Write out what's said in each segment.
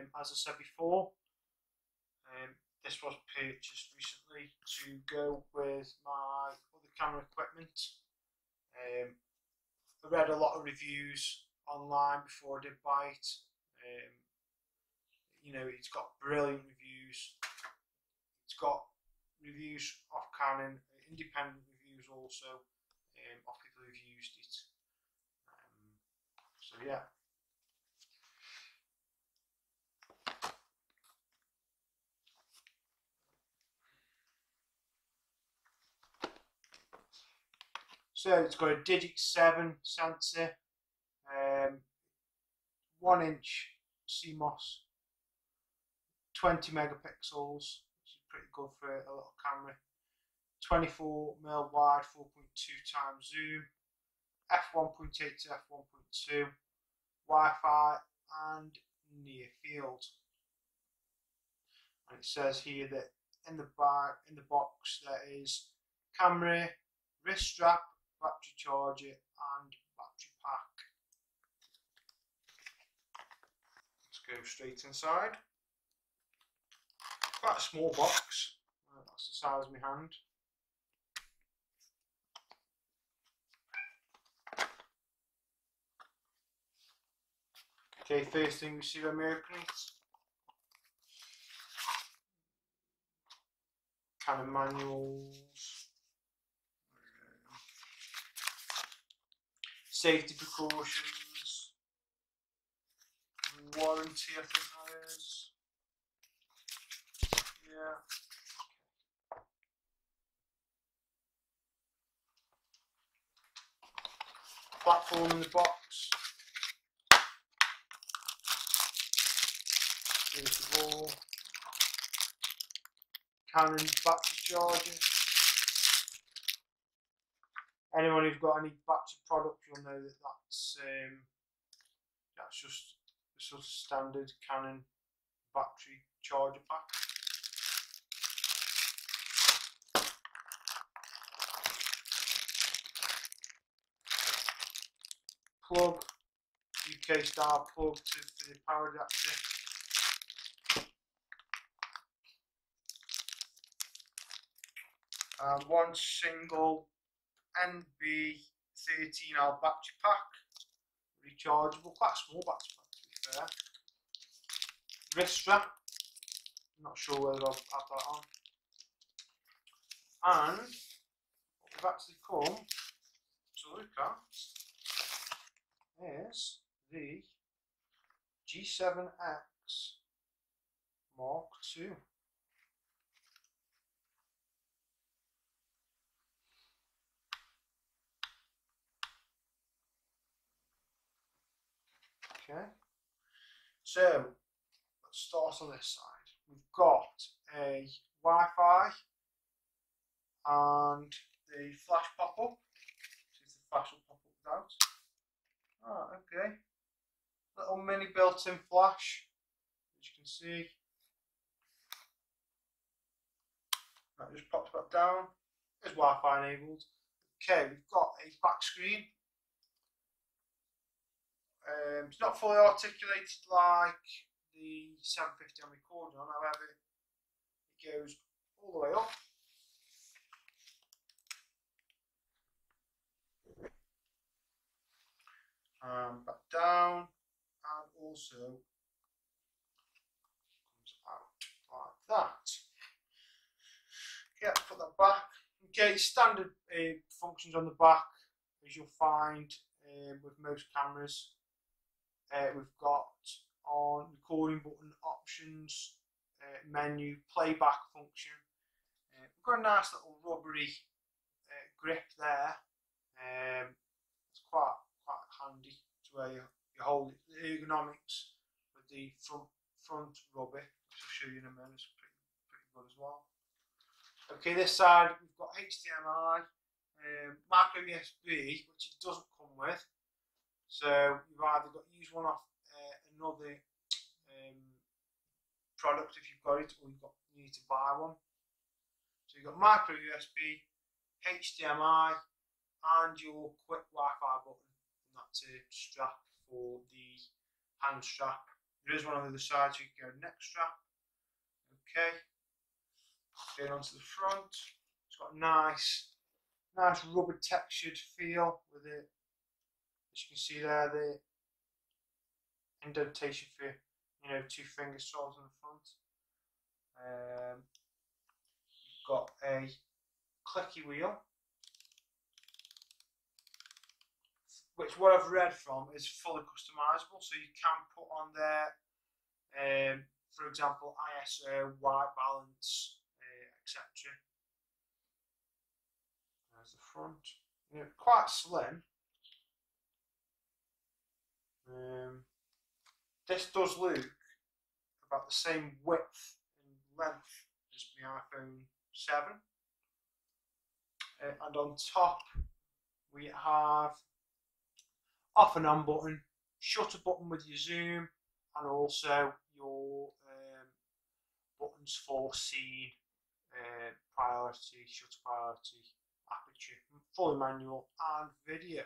Um, as I said before, um, this was purchased recently to go with my other camera equipment. Um, I read a lot of reviews online before I did buy it. Um, you know, it's got brilliant reviews. It's got reviews of Canon, independent reviews also um, of people who've used it. Um, so yeah. So it's got a DIGIC 7 sensor, um, 1 inch CMOS, 20 megapixels, which is pretty good for a little camera, 24 mm wide, 4.2 times zoom, f1.8 to f1.2, Wi-Fi and near field. And it says here that in the bar in the box there is camera, wrist strap, battery charger and battery pack. Let's go straight inside. Quite a small box, uh, that's the size of my hand. Okay, first thing we see when we open it. Canon manuals. Safety precautions. Warranty, I think that is. Yeah. Platform in the box. First of all, Canon battery charger. Anyone who's got any battery product, you'll know that that's um, that's just a sort of standard Canon battery charger pack. Plug, UK style plug to, the power adapter. and one single NB13L battery pack, rechargeable, quite a small battery pack to be fair. Wrist strap, not sure whether I'll have that on. And what we've actually come to look at is the G7X Mark II. Okay, so let's start on this side. We've got a Wi-Fi and the flash pop-up. See the flash will pop up without. Ah, okay. Little mini built-in flash, as you can see. That just pops back down. It's Wi-Fi enabled. Okay, we've got a back screen um, it's not fully articulated like the 750 I'm recording on, however, it goes all the way up. And back down, and also comes out like that. Yeah, put that back. Okay, standard uh, functions on the back, as you'll find uh, with most cameras. Uh, we've got on recording button options, uh, menu, playback function. Uh, we've got a nice little rubbery uh, grip there. Um, it's quite quite handy to where you, you hold it. The ergonomics with the front front rubber, which I'll show you in a minute, is pretty, pretty good as well. Okay, this side we've got HDMI, um, micro USB, which it doesn't come with. So you've either got to use one off uh, another um, product if you've got it, or you've got you need to buy one. So you've got micro USB, HDMI, and your quick Wi-Fi button, and that's a strap for the hand strap There is one on the other side, so you can go neck strap. Okay. Going onto the front. It's got a nice, nice rubber textured feel with it. As you can see there, the indentation for you know two finger soles on the front. Um, got a clicky wheel, which what I've read from is fully customizable, so you can put on there, um, for example, ISO, white balance, uh, etc. There's the front. You know, quite slim. Um, this does look about the same width and length as the iPhone 7. Uh, and on top we have off and on button, shutter button with your zoom, and also your um, buttons for scene, uh, priority, shutter priority, aperture, fully manual, and video.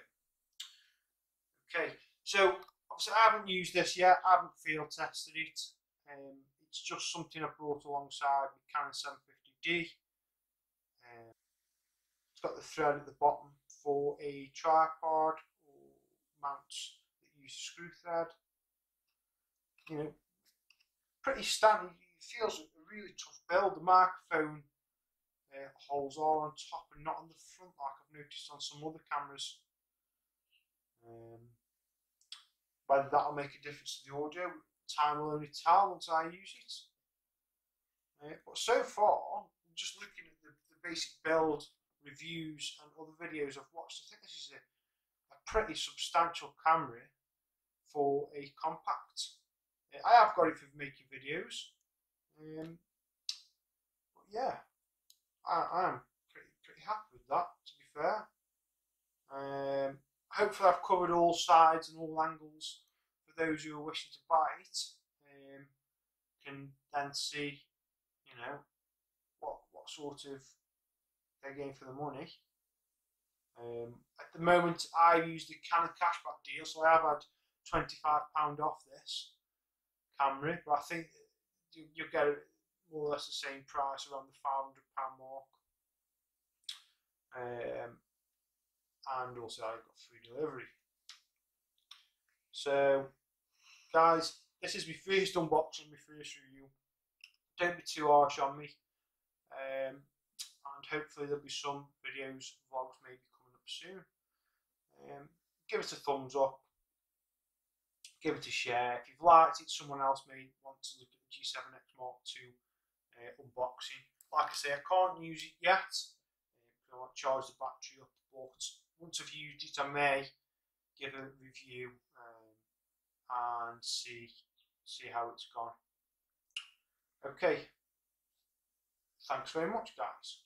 Okay, so obviously I haven't used this yet, I haven't field tested it. Um, it's just something I brought alongside the Canon 750D. Um, it's got the thread at the bottom for a tripod or mounts that use screw thread. You know, pretty standard. It feels a really tough build. The microphone uh, holes are on top and not on the front like I've noticed on some other cameras. Um, whether that'll make a difference to the audio, time will only tell once I use it. Uh, but so far, just looking at the, the, basic build reviews and other videos I've watched, I think this is a, a pretty substantial camera for a compact. Uh, I have got it for making videos. Um, but yeah, I, I am pretty, pretty happy with that, to be fair. Um, hopefully I've covered all sides and all angles for those who are wishing to buy it. Um, can then see, you know, what what sort of they're getting for the money. Um, at the moment, I've use the Canon cashback deal, so I have had twenty five pound off this camera, but I think you, you'll get more or less the same price around the five hundred pound mark. Um, and also I've got free delivery. So, guys, this is my first unboxing, my first review. Don't be too harsh on me. Um, and hopefully there'll be some videos, vlogs maybe coming up soon. Um, give it a thumbs up. Give it a share. If you've liked it, someone else may want to look at the G7X Mark II uh, unboxing. Like I say, I can't use it yet. Uh, I want to charge the battery up, but once I've used it, I may give a review um, and see see how it's gone. Okay. Thanks very much, guys.